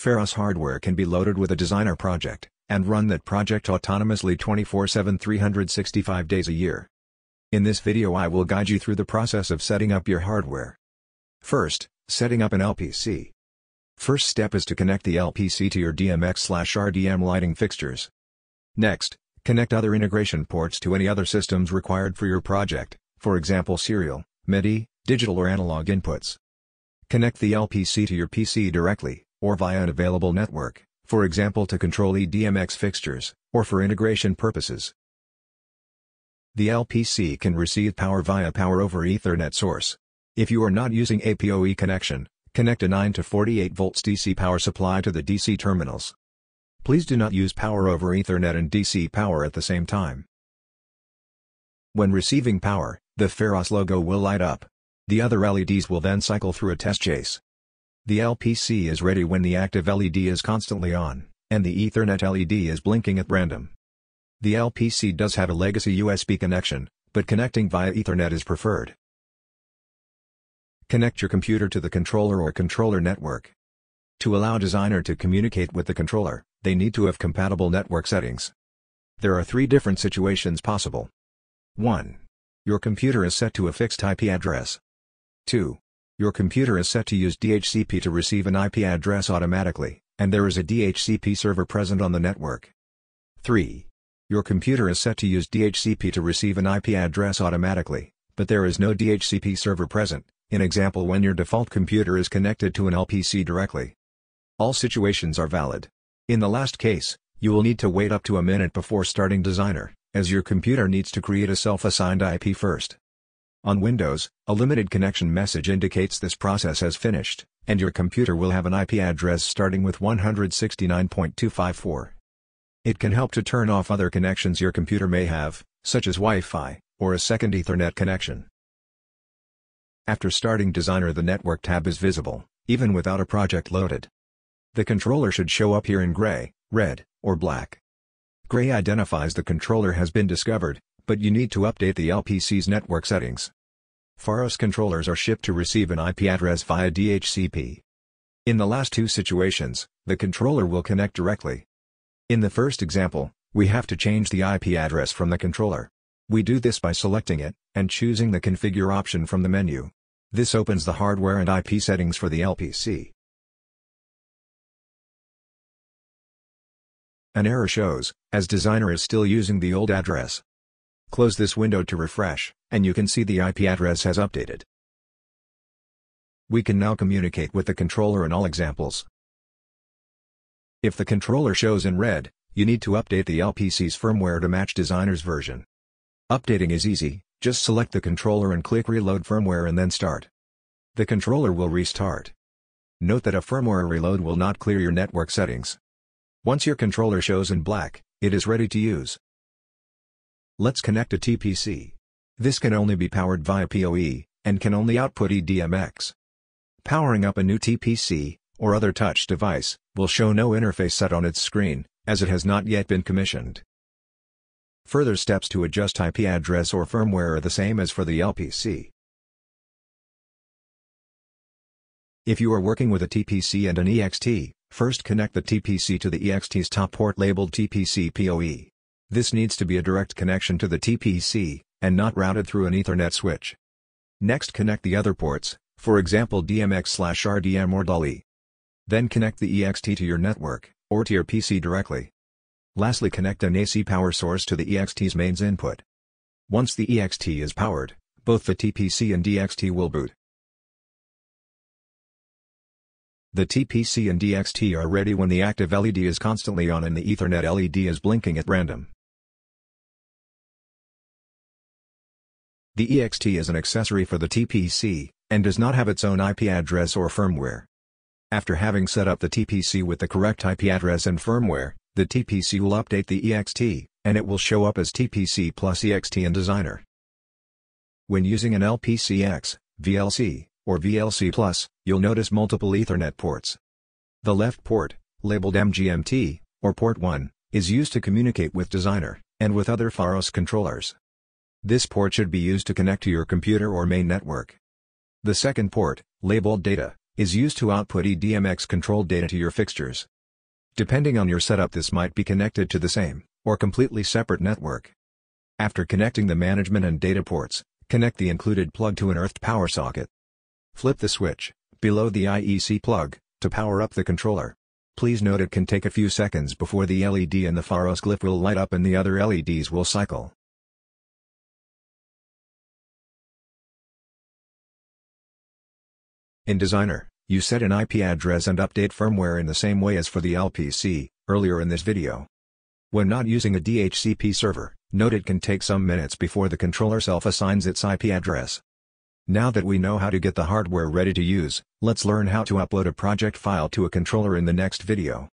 Pharos hardware can be loaded with a designer project, and run that project autonomously 24-7 365 days a year. In this video I will guide you through the process of setting up your hardware. First, setting up an LPC. First step is to connect the LPC to your DMX-RDM lighting fixtures. Next, connect other integration ports to any other systems required for your project, for example serial, MIDI, digital or analog inputs. Connect the LPC to your PC directly, or via an available network, for example to control eDMX fixtures, or for integration purposes. The LPC can receive power via Power over Ethernet source. If you are not using a PoE connection, connect a 9 to 48 volts DC power supply to the DC terminals. Please do not use power over Ethernet and DC power at the same time. When receiving power, the Pharos logo will light up. The other LEDs will then cycle through a test chase. The LPC is ready when the active LED is constantly on, and the Ethernet LED is blinking at random. The LPC does have a legacy USB connection, but connecting via Ethernet is preferred. Connect your computer to the controller or controller network. To allow designer to communicate with the controller, they need to have compatible network settings. There are three different situations possible. 1. Your computer is set to a fixed IP address. 2. Your computer is set to use DHCP to receive an IP address automatically, and there is a DHCP server present on the network. 3. Your computer is set to use DHCP to receive an IP address automatically, but there is no DHCP server present, in example when your default computer is connected to an LPC directly. All situations are valid. In the last case, you will need to wait up to a minute before starting Designer, as your computer needs to create a self-assigned IP first. On Windows, a limited connection message indicates this process has finished, and your computer will have an IP address starting with 169.254. It can help to turn off other connections your computer may have, such as Wi-Fi, or a second Ethernet connection. After starting Designer the Network tab is visible, even without a project loaded. The controller should show up here in gray, red, or black. Gray identifies the controller has been discovered, but you need to update the LPC's network settings. Pharos controllers are shipped to receive an IP address via DHCP. In the last two situations, the controller will connect directly. In the first example, we have to change the IP address from the controller. We do this by selecting it, and choosing the configure option from the menu. This opens the hardware and IP settings for the LPC. An error shows, as designer is still using the old address. Close this window to refresh, and you can see the IP address has updated. We can now communicate with the controller in all examples. If the controller shows in red, you need to update the LPC's firmware to match designer's version. Updating is easy, just select the controller and click Reload Firmware and then Start. The controller will restart. Note that a firmware reload will not clear your network settings. Once your controller shows in black, it is ready to use. Let's connect a TPC. This can only be powered via PoE, and can only output eDMX. Powering up a new TPC, or other touch device, will show no interface set on its screen, as it has not yet been commissioned. Further steps to adjust IP address or firmware are the same as for the LPC. If you are working with a TPC and an EXT, first connect the TPC to the EXT's top port labeled TPC PoE. This needs to be a direct connection to the TPC, and not routed through an Ethernet switch. Next connect the other ports, for example DMX/RDM or DALI. Then connect the EXT to your network, or to your PC directly. Lastly connect an AC power source to the EXT's mains input. Once the EXT is powered, both the TPC and EXT will boot. The TPC and EXT are ready when the active LED is constantly on and the Ethernet LED is blinking at random. The EXT is an accessory for the TPC, and does not have its own IP address or firmware. After having set up the TPC with the correct IP address and firmware, the TPC will update the EXT, and it will show up as TPC plus EXT in Designer. When using an LPCX, VLC, or VLC Plus, you'll notice multiple Ethernet ports. The left port, labeled MGMT, or port 1, is used to communicate with Designer, and with other Pharos controllers. This port should be used to connect to your computer or main network. The second port, labeled data, is used to output eDMX controlled data to your fixtures. Depending on your setup this might be connected to the same, or completely separate network. After connecting the management and data ports, connect the included plug to an earthed power socket. Flip the switch, below the IEC plug, to power up the controller. Please note it can take a few seconds before the LED in the Pharos glyph will light up and the other LEDs will cycle. In Designer, you set an IP address and update firmware in the same way as for the LPC, earlier in this video. When not using a DHCP server, note it can take some minutes before the controller self-assigns its IP address. Now that we know how to get the hardware ready to use, let's learn how to upload a project file to a controller in the next video.